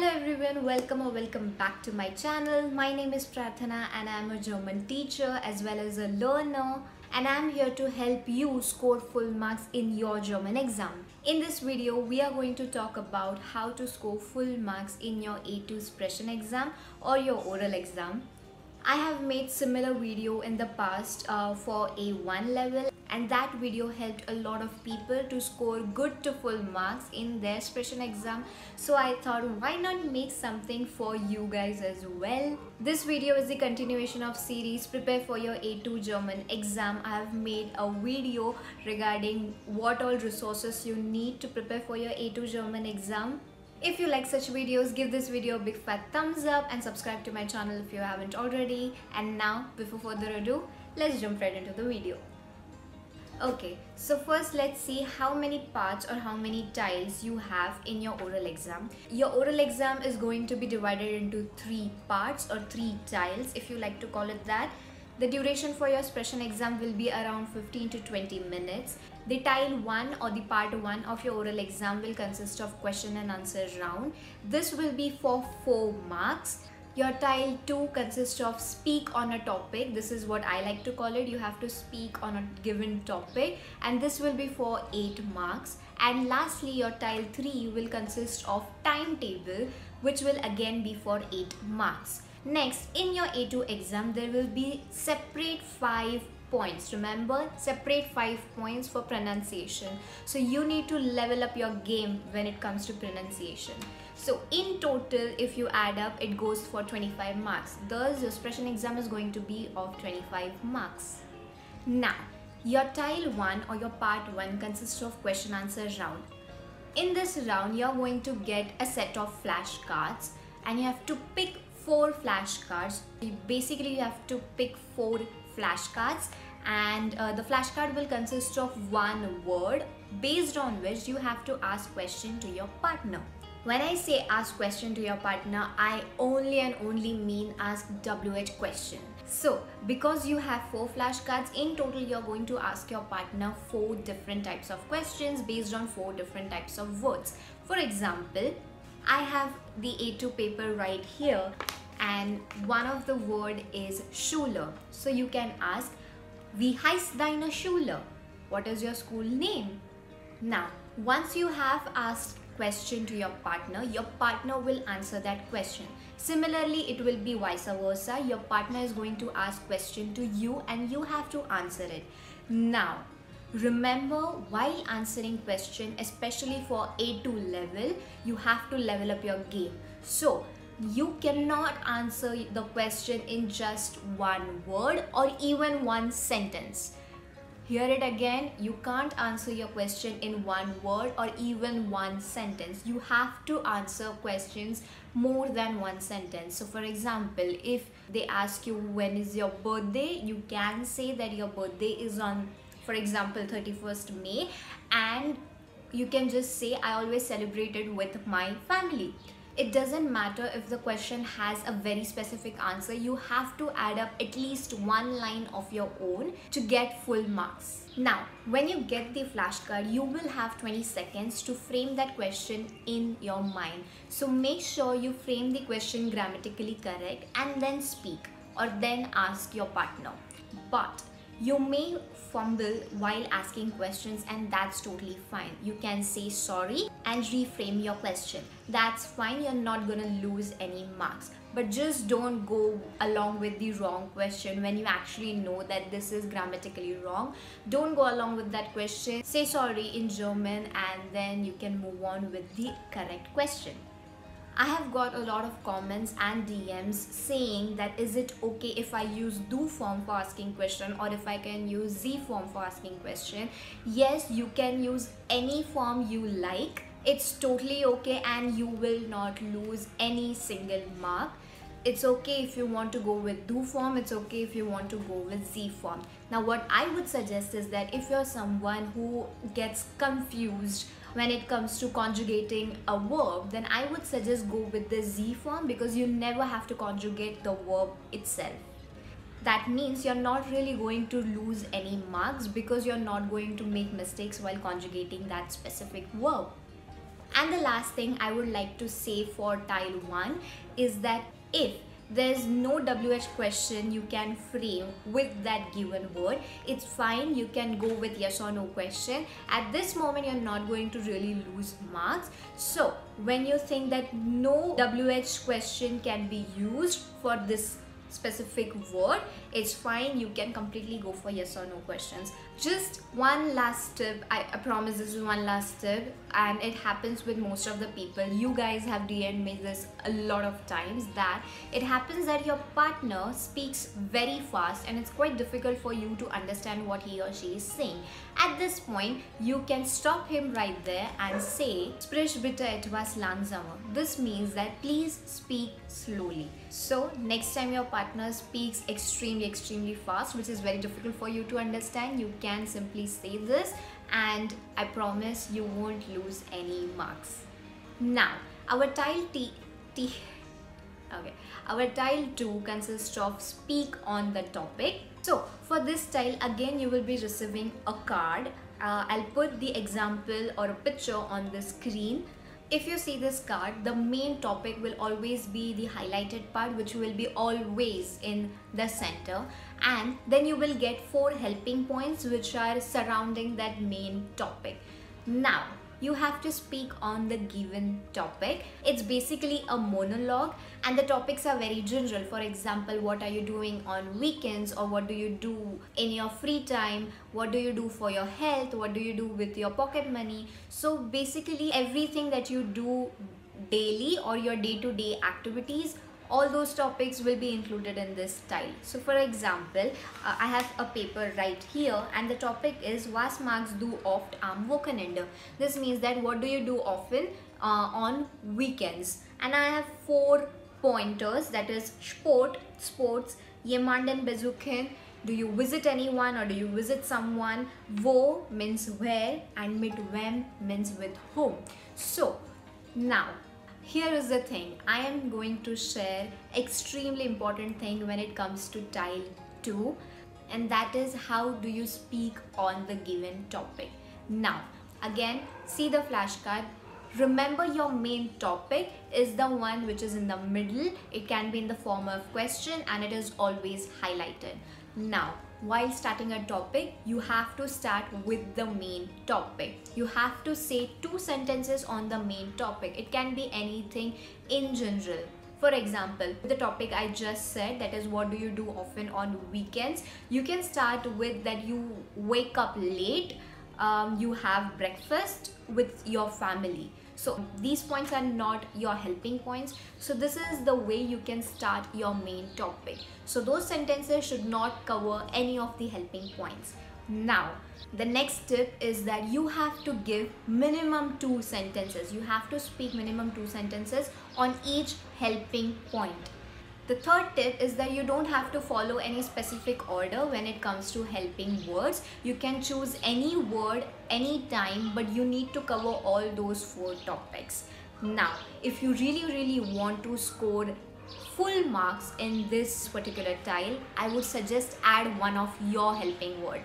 Hello everyone, welcome or welcome back to my channel. My name is Prarthana and I am a German teacher as well as a learner and I am here to help you score full marks in your German exam. In this video, we are going to talk about how to score full marks in your A2 Sprechen exam or your oral exam. I have made similar video in the past uh, for A1 level and that video helped a lot of people to score good to full marks in their Sprechen exam so I thought why not make something for you guys as well. This video is the continuation of series prepare for your A2 German exam. I have made a video regarding what all resources you need to prepare for your A2 German exam. If you like such videos, give this video a big fat thumbs up and subscribe to my channel if you haven't already. And now, before further ado, let's jump right into the video. Okay, so first let's see how many parts or how many Teils you have in your oral exam. Your oral exam is going to be divided into three parts or three Teils if you like to call it that. The duration for your Sprechen exam will be around 15 to 20 minutes. The Teil 1 or the part 1 of your oral exam will consist of question and answer round. This will be for 4 marks your Teil 2 consists of speak on a topic. This is what I like to call it. You have to speak on a given topic and this will be for 8 marks. And lastly, your Teil 3 will consist of timetable which will again be for 8 marks. Next, in your A2 exam, there will be separate 5 points. Remember separate five points for pronunciation. So you need to level up your game when it comes to pronunciation. So in total if you add up it goes for 25 marks. Thus your Sprechen exam is going to be of 25 marks. Now your Teil 1 or your part 1 consists of question answer round. In this round you're going to get a set of flashcards and you have to pick four flashcards. Basically you have to pick four flashcards and uh, the flashcard will consist of one word based on which you have to ask question to your partner. When I say ask question to your partner, I only and only mean ask WH question. So, because you have four flashcards, in total you're going to ask your partner four different types of questions based on four different types of words. For example, I have the A2 paper right here and one of the word is Schule. So you can ask, Wie heißt deine Schule? What is your school name? Now, once you have asked question to your partner, your partner will answer that question. Similarly, it will be vice versa. Your partner is going to ask question to you and you have to answer it. Now, remember while answering question, especially for A2 level, you have to level up your game. So, you cannot answer the question in just one word or even one sentence. Hear it again, you can't answer your question in one word or even one sentence. You have to answer questions more than one sentence. So for example, if they ask you when is your birthday, you can say that your birthday is on, for example, 31st May and you can just say I always celebrated with my family it doesn't matter if the question has a very specific answer. You have to add up at least one line of your own to get full marks. Now when you get the flashcard you will have 20 seconds to frame that question in your mind. So make sure you frame the question grammatically correct and then speak or then ask your partner. But you may fumble while asking questions and that's totally fine. You can say sorry and reframe your question. That's fine, you're not gonna lose any marks. But just don't go along with the wrong question when you actually know that this is grammatically wrong. Don't go along with that question. Say sorry in German and then you can move on with the correct question. I have got a lot of comments and DMs saying that is it okay if I use du form for asking question or if I can use Sie form for asking question. Yes, you can use any form you like. It's totally okay and you will not lose any single mark it's okay if you want to go with du form it's okay if you want to go with Sie form now what i would suggest is that if you're someone who gets confused when it comes to conjugating a verb then i would suggest go with the Sie form because you never have to conjugate the verb itself. That means you're not really going to lose any marks because you're not going to make mistakes while conjugating that specific verb. And the last thing I would like to say for Teil 1 is that if there's no WH question you can frame with that given word. It's fine, you can go with yes or no question. At this moment, you're not going to really lose marks. So when you think that no WH question can be used for this specific word it's fine you can completely go for yes or no questions. Just one last tip I, I, promise this is one last tip and it happens with most of the people. You guys have DM'd me this a lot of times that it happens that your partner speaks very fast and it's quite difficult for you to understand what he or she is saying. At this point you can stop him right there and say sprich bitte etwas langsamer. This means that please speak slowly. So next time your partner speaks extremely extremely fast which is very difficult for you to understand. You can simply say this and I promise you won't lose any marks. Now our Teil T, T okay our Teil 2 consists of speak on the topic. So for this Teil again you will be receiving a card. Uh, I'll put the example or a picture on the screen if you see this card the main topic will always be the highlighted part which will be always in the center. And then you will get four helping points which are surrounding that main topic. Now you have to speak on the given topic. It's basically a monologue and the topics are very general. For example, what are you doing on weekends or what do you do in your free time? What do you do for your health? What do you do with your pocket money? So basically everything that you do daily or your day-to-day -day activities all those topics will be included in this Teil. So for example, uh, I have a paper right here and the topic is was magst du oft am Wochenende. This means that what do you do often uh, on weekends. And I have four pointers that is sport, sports, jemanden besuchen, do you visit anyone or do you visit someone wo means where and mit wem means with whom so now here is the thing. I am going to share extremely important thing when it comes to Teil 2 and that is how do you speak on the given topic. Now again see the flashcard. Remember your main topic is the one which is in the middle. It can be in the form of question and it is always highlighted now while starting a topic, you have to start with the main topic. You have to say two sentences on the main topic. It can be anything in general. For example, the topic I just said, that is what do you do often on weekends, you can start with that you wake up late, um, you have breakfast with your family so these points are not your helping points. So this is the way you can start your main topic. So those sentences should not cover any of the helping points. Now the next tip is that you have to give minimum two sentences. You have to speak minimum two sentences on each helping point the third tip is that you don't have to follow any specific order when it comes to helping words. You can choose any word anytime but you need to cover all those four topics. Now, if you really really want to score full marks in this particular Teil, I would suggest add one of your helping word.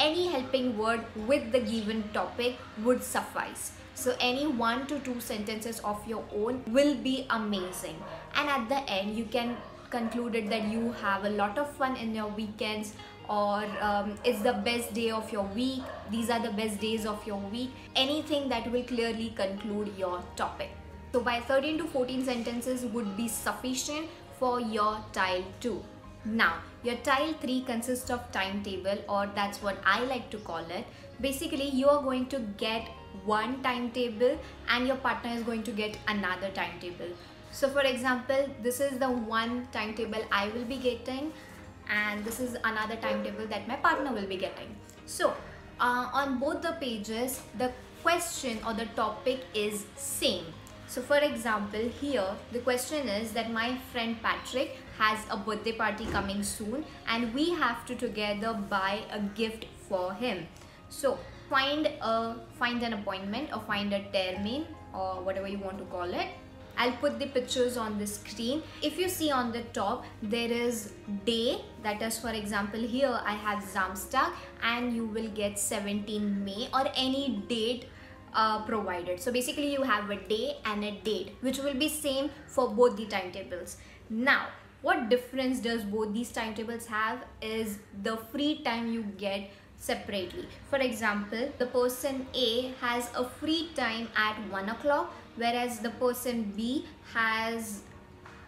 Any helping word with the given topic would suffice. So any one to two sentences of your own will be amazing. And at the end, you can concluded that you have a lot of fun in your weekends or um, it's the best day of your week. These are the best days of your week. Anything that will clearly conclude your topic. So by 13 to 14 sentences would be sufficient for your Teil 2 now your Teil 3 consists of timetable or that's what I like to call it. Basically you are going to get one timetable and your partner is going to get another timetable. So for example this is the one timetable I will be getting and this is another timetable that my partner will be getting. So uh, on both the pages the question or the topic is same so for example here the question is that my friend Patrick has a birthday party coming soon and we have to together buy a gift for him. So find a find an appointment or find a termin or whatever you want to call it. I'll put the pictures on the screen. If you see on the top, there is day, that is for example here I have Samstag and you will get 17 May or any date uh, provided. So basically you have a day and a date which will be same for both the timetables. Now what difference does both these timetables have is the free time you get separately. For example the person a has a free time at 1 o'clock whereas the person b has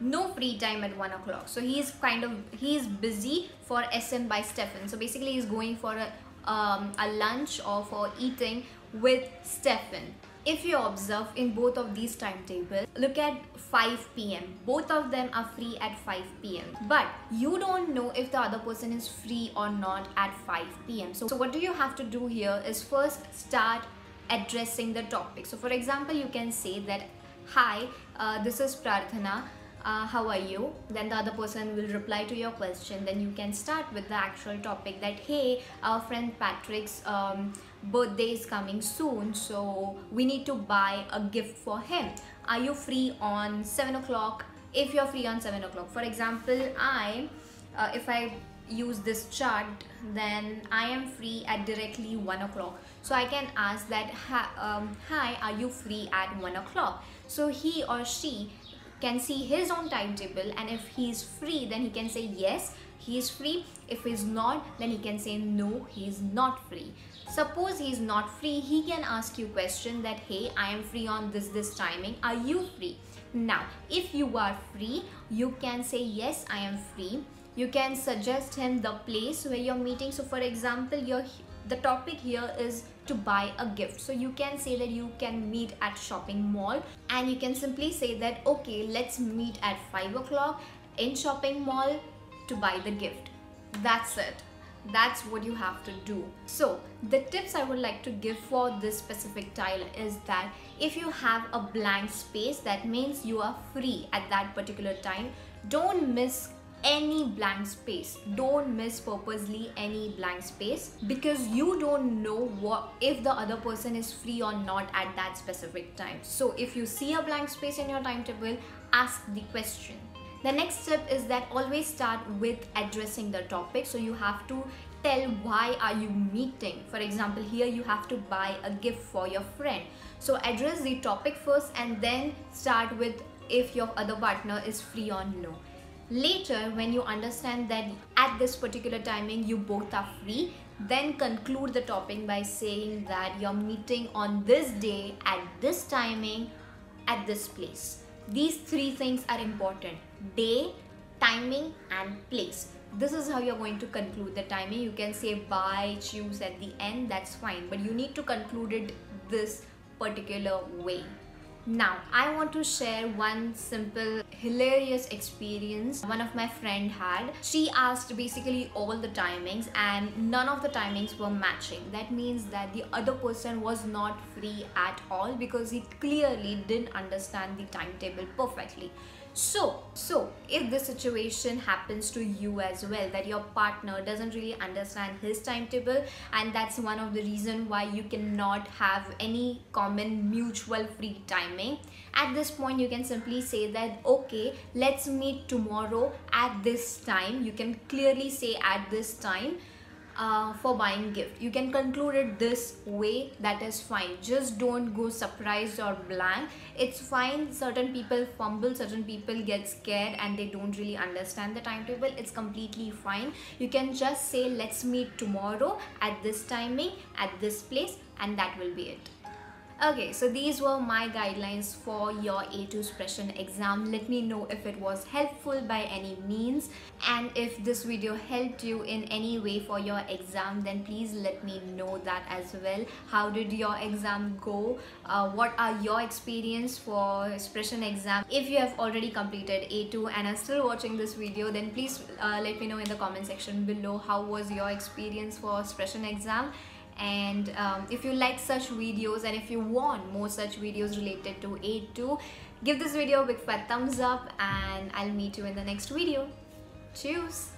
no free time at 1 o'clock. So he's kind of he's busy for sm by stefan. So basically he's going for a, um, a lunch or for eating with stefan. If you observe in both of these timetables look at 5 p.m both of them are free at 5 p.m but you don't know if the other person is free or not at 5 p.m so, so what do you have to do here is first start addressing the topic. So for example you can say that hi uh, this is prarthana. Uh, how are you? Then the other person will reply to your question. Then you can start with the actual topic that hey our friend patrick's um, birthday is coming soon so we need to buy a gift for him. Are you free on 7 o'clock? If you're free on 7 o'clock for example i uh, if i use this chart then i am free at directly 1 o'clock. So i can ask that um, hi are you free at 1 o'clock? So he or she can see his own timetable and if he is free then he can say yes he is free. If he's not then he can say no he is not free suppose he is not free he can ask you question that hey i am free on this this timing. Are you free? Now if you are free you can say yes i am free. You can suggest him the place where you're meeting. So for example your the topic here is to buy a gift. So you can say that you can meet at shopping mall and you can simply say that okay let's meet at 5 o'clock in shopping mall to buy the gift. That's it that's what you have to do. So the tips i would like to give for this specific Teil is that if you have a blank space that means you are free at that particular time. Don't miss any blank space. Don't miss purposely any blank space because you don't know what if the other person is free or not at that specific time. So if you see a blank space in your timetable ask the question the next step is that always start with addressing the topic. So you have to tell why are you meeting. For example here you have to buy a gift for your friend. So address the topic first and then start with if your other partner is free or no. Later, when you understand that at this particular timing you both are free, then conclude the topic by saying that you're meeting on this day at this timing at this place. These three things are important day, timing, and place. This is how you're going to conclude the timing. You can say bye, tschüss at the end, that's fine, but you need to conclude it this particular way. Now, I want to share one simple hilarious experience one of my friend had. She asked basically all the timings and none of the timings were matching. That means that the other person was not free at all because he clearly didn't understand the timetable perfectly so so if this situation happens to you as well that your partner doesn't really understand his timetable and that's one of the reason why you cannot have any common mutual free timing at this point you can simply say that okay let's meet tomorrow at this time. You can clearly say at this time uh, for buying gift. You can conclude it this way that is fine. Just don't go surprised or blank. It's fine. Certain people fumble certain people get scared and they don't really understand the timetable. It's completely fine. You can just say let's meet tomorrow at this timing at this place and that will be it Okay, so these were my guidelines for your A2 Sprechen exam. Let me know if it was helpful by any means and if this video helped you in any way for your exam then please let me know that as well. How did your exam go? Uh, what are your experience for Sprechen exam? If you have already completed A2 and are still watching this video then please uh, let me know in the comment section below how was your experience for Sprechen exam and um, if you like such videos and if you want more such videos related to A2 give this video a big fat thumbs up and I'll meet you in the next video. Cheers!